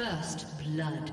First blood.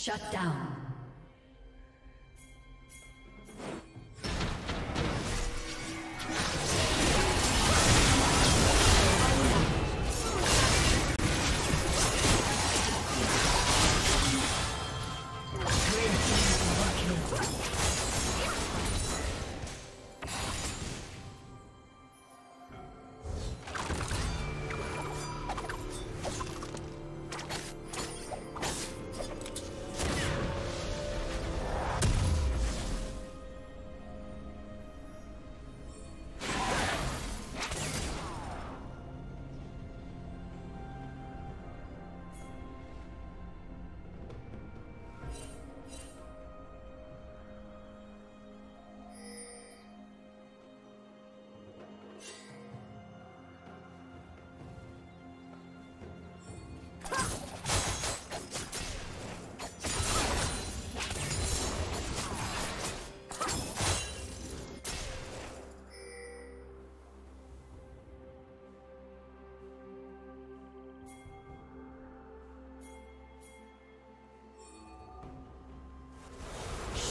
Shut down.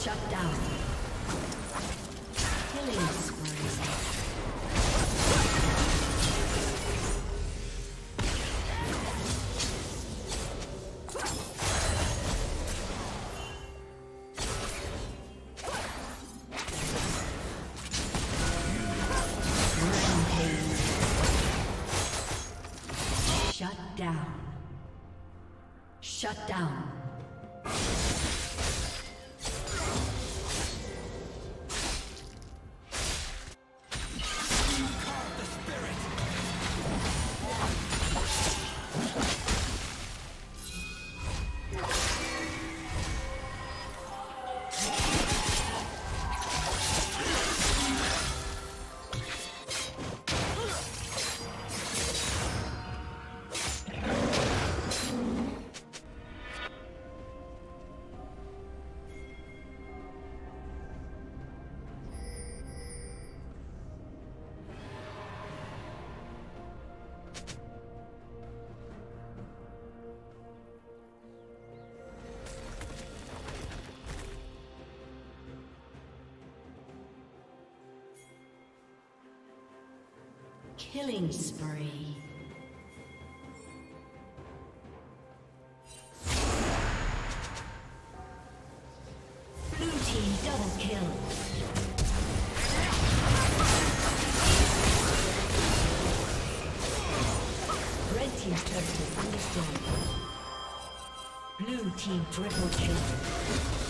Shut down. Killing. Shut down. Shut down. Killing spree. Blue team double kill. Red team's turret destroyed. Blue team triple kill.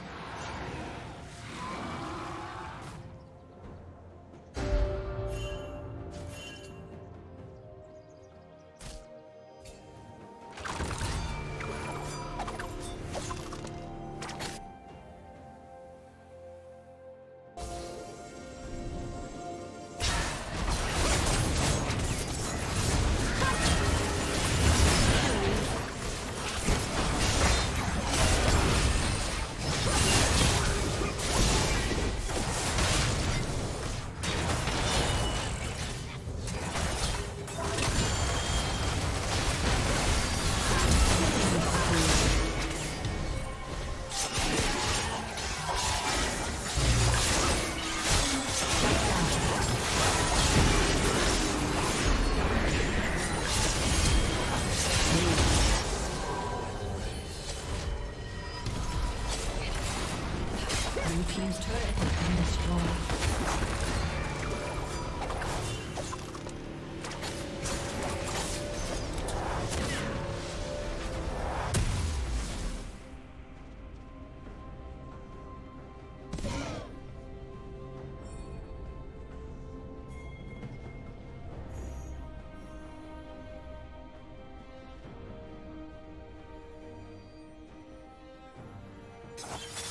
you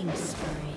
Killing spree.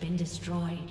Been destroyed.